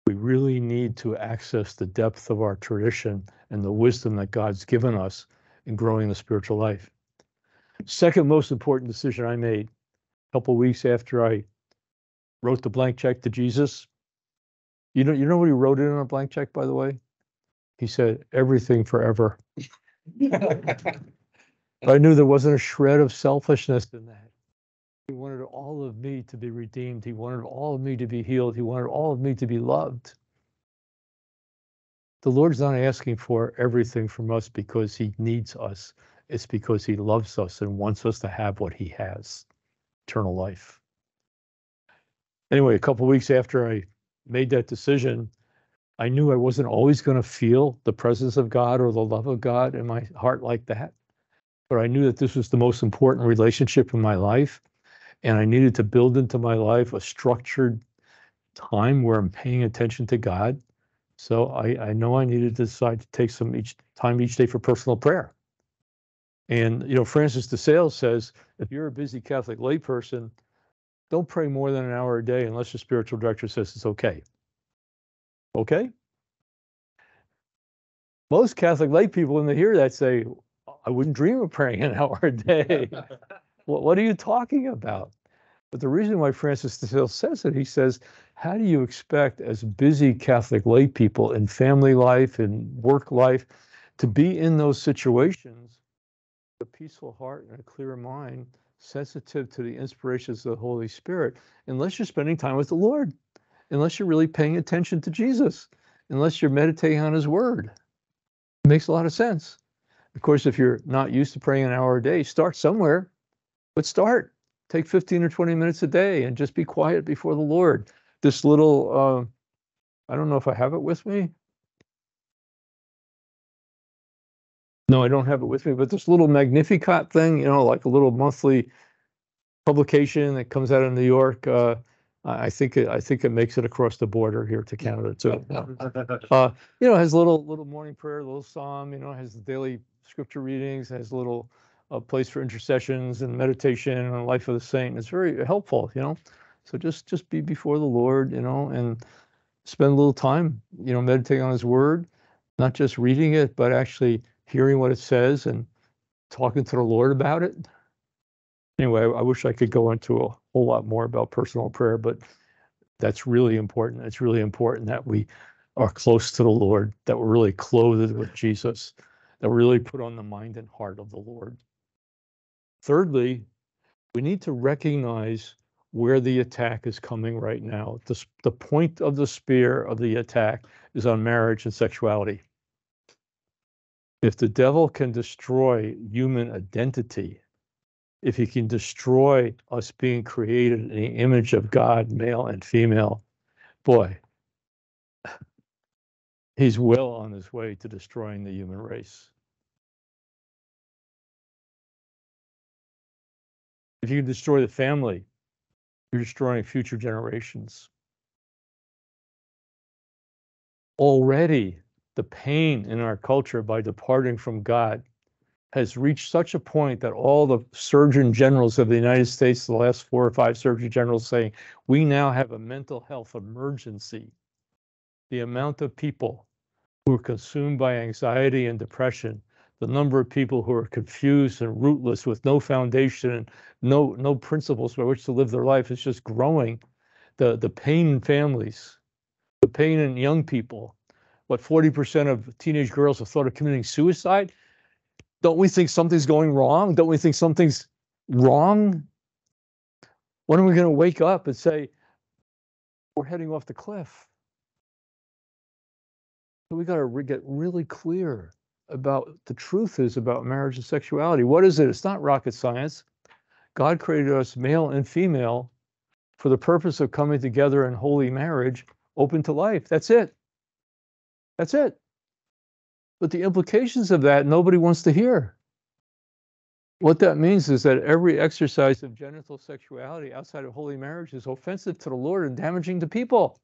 We really need to access the depth of our tradition and the wisdom that God's given us in growing the spiritual life. Second most important decision I made a couple weeks after I wrote the blank check to Jesus. You know, you know what he wrote in on a blank check, by the way? He said, everything forever. *laughs* I knew there wasn't a shred of selfishness in that. He wanted all of me to be redeemed. He wanted all of me to be healed. He wanted all of me to be loved. The Lord's not asking for everything from us because he needs us. It's because he loves us and wants us to have what he has eternal life. Anyway, a couple weeks after I made that decision, I knew I wasn't always going to feel the presence of God or the love of God in my heart like that. But I knew that this was the most important relationship in my life. And I needed to build into my life a structured time where I'm paying attention to God. So I, I know I needed to decide to take some each time each day for personal prayer. And you know, Francis de Sales says, if you're a busy Catholic layperson, don't pray more than an hour a day unless your spiritual director says it's okay. Okay? Most Catholic lay people, when they hear that, say, I wouldn't dream of praying an *laughs* hour a day. what, what are you talking about? But the reason why Francis de Sales says it, he says, how do you expect as busy Catholic lay people in family life and work life to be in those situations a peaceful heart and a clear mind, sensitive to the inspirations of the Holy Spirit, unless you're spending time with the Lord, unless you're really paying attention to Jesus, unless you're meditating on His Word. It makes a lot of sense. Of course, if you're not used to praying an hour a day, start somewhere, but start. Take 15 or 20 minutes a day and just be quiet before the Lord. This little, uh, I don't know if I have it with me. No, I don't have it with me, but this little Magnificat thing, you know, like a little monthly publication that comes out of New York. Uh, I think it, I think it makes it across the border here to Canada too. Uh, you know, has little little morning prayer, little psalm. You know, has the daily scripture readings, has a little uh, place for intercessions and meditation and the life of the saint. It's very helpful. You know, so just just be before the Lord. You know, and spend a little time. You know, meditating on His Word, not just reading it, but actually hearing what it says and talking to the Lord about it. Anyway, I wish I could go into a whole lot more about personal prayer, but that's really important. It's really important that we are close to the Lord, that we're really clothed with Jesus, that really put on the mind and heart of the Lord. Thirdly, we need to recognize where the attack is coming right now. The, the point of the spear of the attack is on marriage and sexuality. If the devil can destroy human identity, if he can destroy us being created in the image of God, male and female, boy, he's well on his way to destroying the human race. If you destroy the family, you're destroying future generations. Already, the pain in our culture by departing from God has reached such a point that all the surgeon generals of the United States, the last four or five surgeon generals saying, we now have a mental health emergency. The amount of people who are consumed by anxiety and depression, the number of people who are confused and rootless with no foundation and no, no principles by which to live their life is just growing. The, the pain in families, the pain in young people. What 40% of teenage girls have thought of committing suicide? Don't we think something's going wrong? Don't we think something's wrong? When are we going to wake up and say, we're heading off the cliff? We got to re- get really clear about the truth is about marriage and sexuality. What is it? It's not rocket science. God created us male and female for the purpose of coming together in holy marriage, open to life. That's it. That's it. But the implications of that, nobody wants to hear. What that means is that every exercise of genital sexuality outside of holy marriage is offensive to the Lord and damaging to people.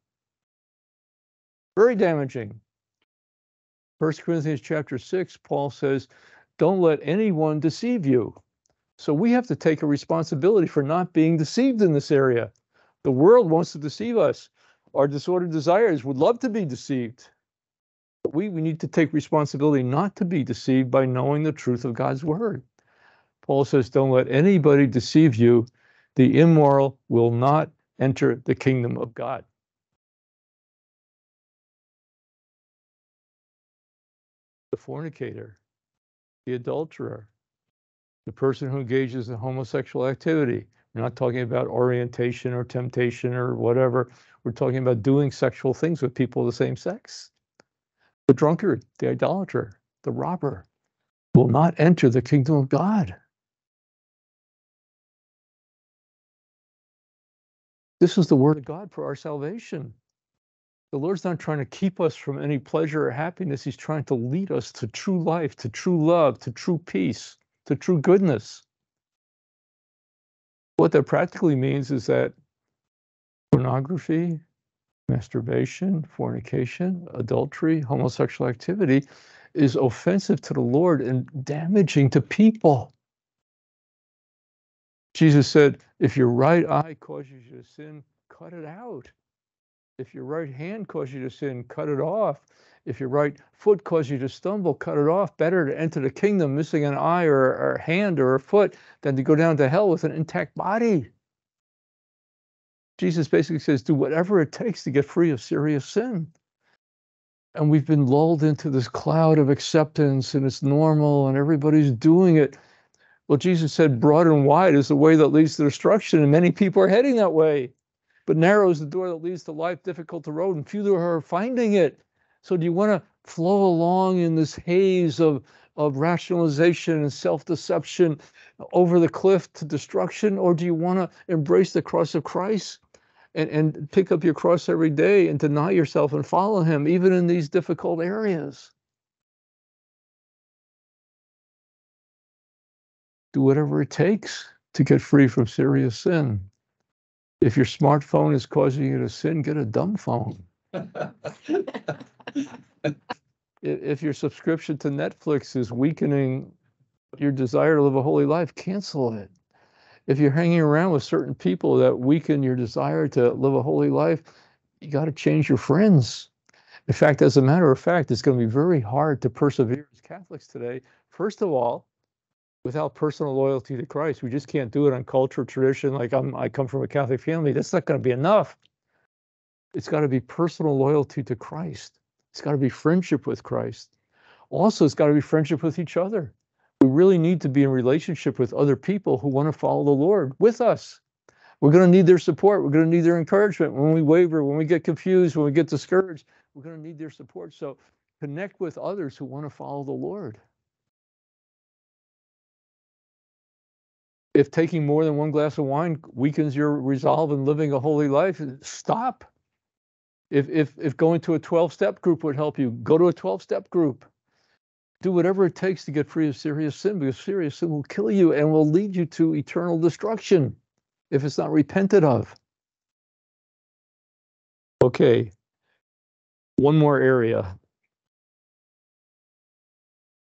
Very damaging. 1 Corinthians chapter 6, Paul says, Don't let anyone deceive you. So we have to take a responsibility for not being deceived in this area. The world wants to deceive us. Our disordered desires would love to be deceived. But we, we need to take responsibility not to be deceived by knowing the truth of God's word. Paul says, Don't let anybody deceive you. The immoral will not enter the kingdom of God. The fornicator, the adulterer, the person who engages in homosexual activity. We're not talking about orientation or temptation or whatever. We're talking about doing sexual things with people of the same sex. The drunkard, the idolater, the robber will not enter the kingdom of God. This is the word of God for our salvation. The Lord's not trying to keep us from any pleasure or happiness. He's trying to lead us to true life, to true love, to true peace, to true goodness. What that practically means is that pornography, masturbation, fornication, adultery, homosexual activity is offensive to the Lord and damaging to people. Jesus said, if your right eye causes you to sin, cut it out. If your right hand causes you to sin, cut it off. If your right foot causes you to stumble, cut it off. Better to enter the kingdom missing an eye or, or a hand or a foot than to go down to hell with an intact body. Jesus basically says, do whatever it takes to get free of serious sin. And we've been lulled into this cloud of acceptance and it's normal and everybody's doing it. Well, Jesus said, broad and wide is the way that leads to destruction, and many people are heading that way. But narrow is the door that leads to life, difficult to road, and few are finding it. So, do you want to flow along in this haze of, of rationalization and self deception over the cliff to destruction? Or do you want to embrace the cross of Christ and, and pick up your cross every day and deny yourself and follow Him, even in these difficult areas? do whatever it takes to get free from serious sin. If your smartphone is causing you to sin, get a dumb phone. *laughs* if your subscription to Netflix is weakening your desire to live a holy life, cancel it. If you're hanging around with certain people that weaken your desire to live a holy life, you got to change your friends. In fact, as a matter of fact, it's going to be very hard to persevere as Catholics today. First of all, without personal loyalty to Christ. We just can't do it on culture, tradition. Like I'm, I come from a Catholic family. That's not going to be enough. It's got to be personal loyalty to Christ. It's got to be friendship with Christ. Also, it's got to be friendship with each other. We really need to be in relationship with other people who want to follow the Lord with us. We're going to need their support. We're going to need their encouragement when we waver, when we get confused, when we get discouraged. We're going to need their support. So connect with others who want to follow the Lord. If taking more than one glass of wine weakens your resolve in living a holy life, stop. If if if going to a 12-step group would help you, go to a 12-step group. Do whatever it takes to get free of serious sin, because serious sin will kill you and will lead you to eternal destruction if it's not repented of. Okay. One more area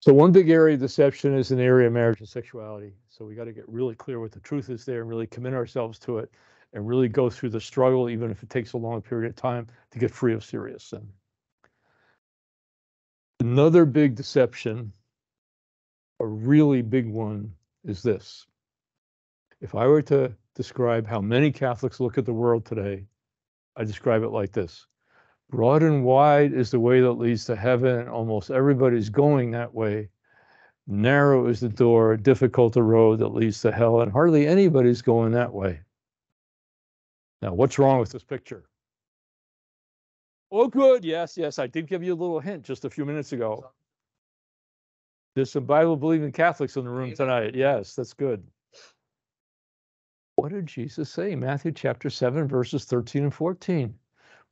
so one big area of deception is an area of marriage and sexuality. So we got to get really clear what the truth is there and really commit ourselves to it and really go through the struggle, even if it takes a long period of time to get free of serious sin. Another big deception, a really big one, is this. If I were to describe how many Catholics look at the world today, I describe it like this Broad and wide is the way that leads to heaven. Almost everybody's going that way. Narrow is the door, difficult the road that leads to hell, and hardly anybody's going that way. Now, what's wrong with this picture? Oh, good. Yes, yes. I did give you a little hint just a few minutes ago. There's some Bible believing Catholics in the room tonight. Yes, that's good. What did Jesus say? Matthew chapter 7, verses 13 and 14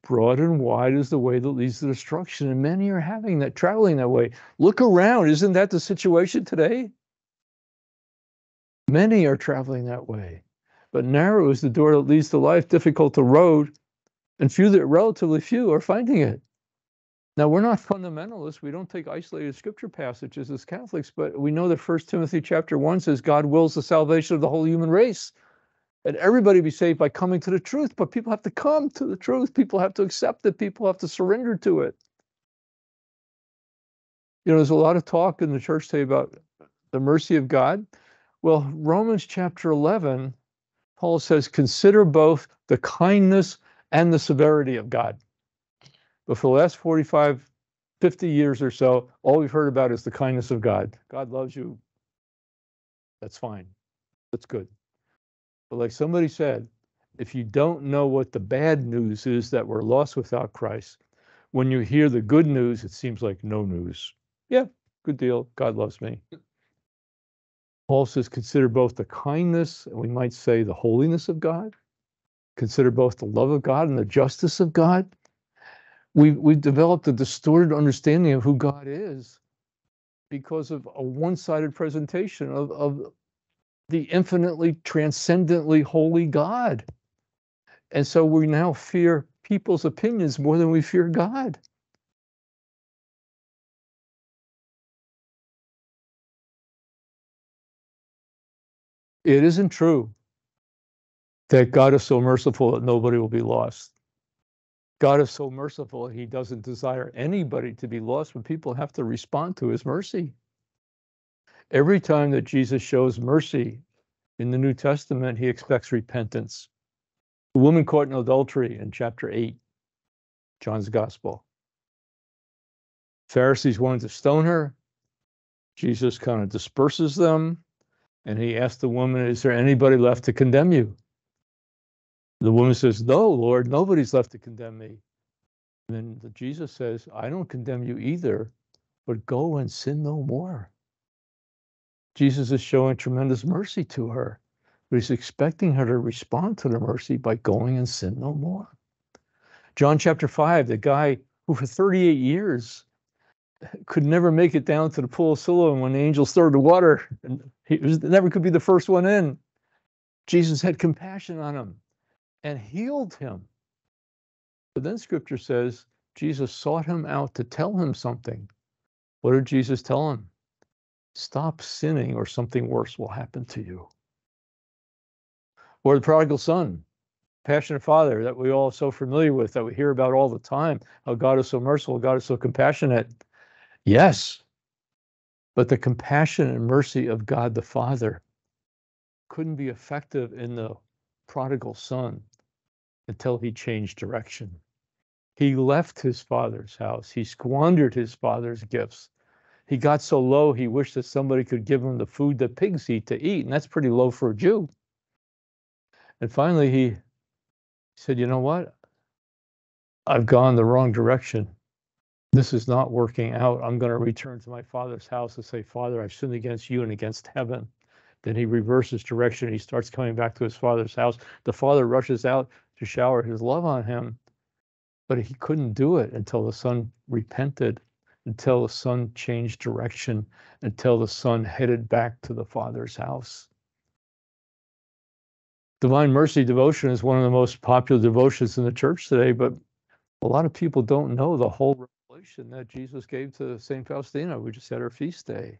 broad and wide is the way that leads to destruction and many are having that traveling that way. Look around isn't that the situation today? Many are traveling that way but narrow is the door that leads to life difficult the road and few that relatively few are finding it. Now we're not fundamentalists. We don't take isolated scripture passages as catholics but we know that first timothy chapter 1 says god wills the salvation of the whole human race and everybody be saved by coming to the truth. But people have to come to the truth. People have to accept it. People have to surrender to it. You know, there's a lot of talk in the church today about the mercy of God. Well, Romans chapter 11, Paul says, consider both the kindness and the severity of God. But for the last 45, 50 years or so, all we've heard about is the kindness of God. God loves you. That's fine. That's good. But like somebody said, if you don't know what the bad news is that we're lost without Christ, when you hear the good news, it seems like no news. Yeah, good deal. God loves me. Paul says, consider both the kindness, and we might say the holiness of God. Consider both the love of God and the justice of God. We've, we've developed a distorted understanding of who God is because of a one sided presentation of, of the infinitely transcendently holy God. And so we now fear people's opinions more than we fear God. It isn't true that God is so merciful that nobody will be lost. God is so merciful, he doesn't desire anybody to be lost, but people have to respond to his mercy. Every time that Jesus shows mercy in the New Testament, he expects repentance. The woman caught in adultery in chapter 8, John's Gospel. Pharisees wanted to stone her. Jesus kind of disperses them. And he asked the woman, Is there anybody left to condemn you? The woman says, No, Lord, nobody's left to condemn me. And then Jesus says, I don't condemn you either, but go and sin no more. Jesus is showing tremendous mercy to her, but he's expecting her to respond to the mercy by going and sin no more. John chapter 5, the guy who for 38 years could never make it down to the pool of Siloam when the angel stirred the water, and he was, never could be the first one in. Jesus had compassion on him and healed him. But then scripture says Jesus sought him out to tell him something. What did Jesus tell him? Stop sinning, or something worse will happen to you. Or the prodigal son, passionate father that we all are so familiar with, that we hear about all the time, how God is so merciful, God is so compassionate. Yes, but the compassion and mercy of God the Father couldn't be effective in the prodigal son until he changed direction. He left his father's house. He squandered his father's gifts. He got so low, he wished that somebody could give him the food that pigs eat to eat. And that's pretty low for a Jew. And finally, he said, You know what? I've gone the wrong direction. This is not working out. I'm going to return to my father's house and say, Father, I've sinned against you and against heaven. Then he reverses direction. He starts coming back to his father's house. The father rushes out to shower his love on him, but he couldn't do it until the son repented, until the son changed direction, until the son headed back to the father's house. Divine Mercy devotion is one of the most popular devotions in the church today, but a lot of people don't know the whole revelation that Jesus gave to St. Faustina. We just had our feast day.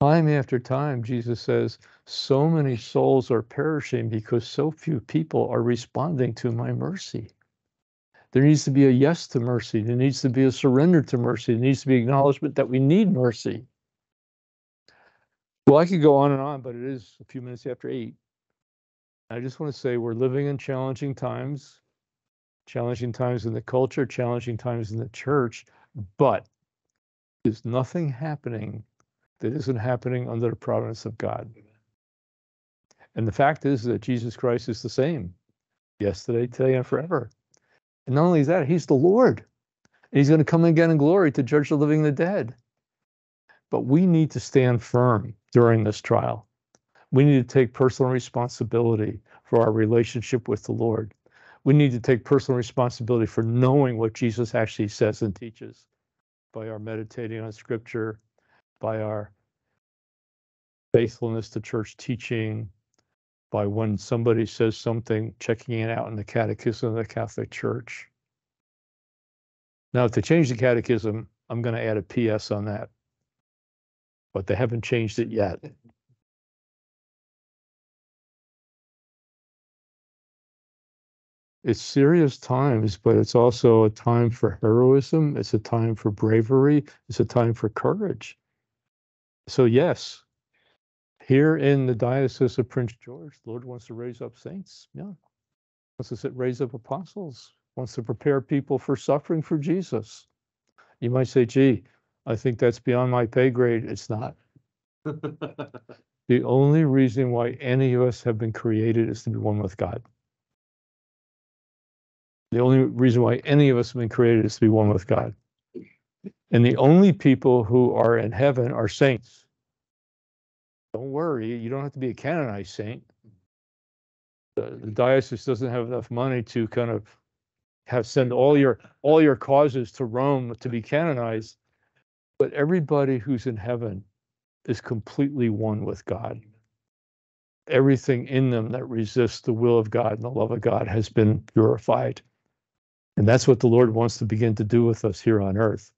Time after time, Jesus says, so many souls are perishing because so few people are responding to my mercy. There needs to be a yes to mercy. There needs to be a surrender to mercy. There needs to be acknowledgement that we need mercy. Well, I could go on and on, but it is a few minutes after eight. I just want to say we're living in challenging times, challenging times in the culture, challenging times in the church, but there's nothing happening that isn't happening under the providence of God. And the fact is that Jesus Christ is the same yesterday, today, and forever. And not only that, he's the Lord. And he's going to come again in glory to judge the living and the dead. But we need to stand firm during this trial. We need to take personal responsibility for our relationship with the Lord. We need to take personal responsibility for knowing what Jesus actually says and teaches by our meditating on scripture, by our faithfulness to church teaching, by when somebody says something, checking it out in the catechism of the Catholic Church. Now, to change the catechism, I'm going to add a PS on that, but they haven't changed it yet. It's serious times, but it's also a time for heroism. It's a time for bravery. It's a time for courage. So, yes, here in the Diocese of Prince George, the Lord wants to raise up saints. Yeah. Wants to sit- raise up apostles, wants to prepare people for suffering for Jesus. You might say, gee, I think that's beyond my pay grade. It's not. *laughs* The only reason why any of us have been created is to be one with God. The only reason why any of us have been created is to be one with God. And the only people who are in heaven are saints. Worry, you don't have to be a canonized saint. The, the diocese doesn't have enough money to kind of have send all your all your causes to Rome to be canonized. But everybody who's in heaven is completely one with God. Everything in them that resists the will of God and the love of God has been purified. And that's what the Lord wants to begin to do with us here on earth.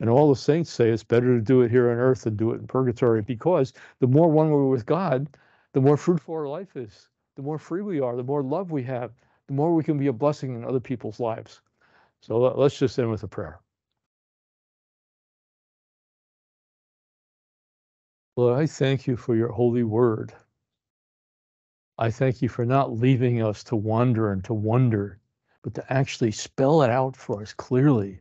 And all the saints say it's better to do it here on earth than do it in purgatory because the more one we're with God, the more fruitful our life is, the more free we are, the more love we have, the more we can be a blessing in other people's lives. So let- let's just end with a prayer. Lord, I thank you for your holy word. I thank you for not leaving us to wander and to wonder, but to actually spell it out for us clearly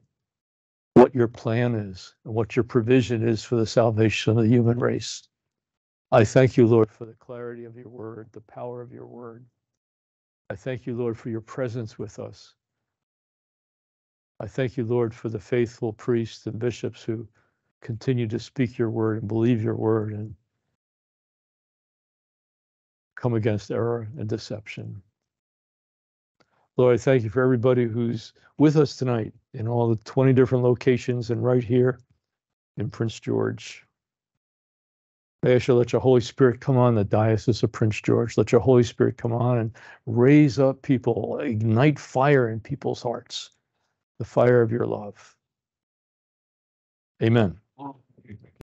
what your plan is and what your provision is for the salvation of the human race. I thank you, Lord, for the clarity of your word, the power of your word. I thank you, Lord, for your presence with us. I thank you, Lord, for the faithful priests and bishops who continue to speak your word and believe your word and come against error and deception. Lord, I thank you for everybody who's with us tonight in all the 20 different locations and right here in Prince George. I ask you, let your Holy Spirit come on the Diocese of Prince George. Let your Holy Spirit come on and raise up people, ignite fire in people's hearts, the fire of your love. Amen.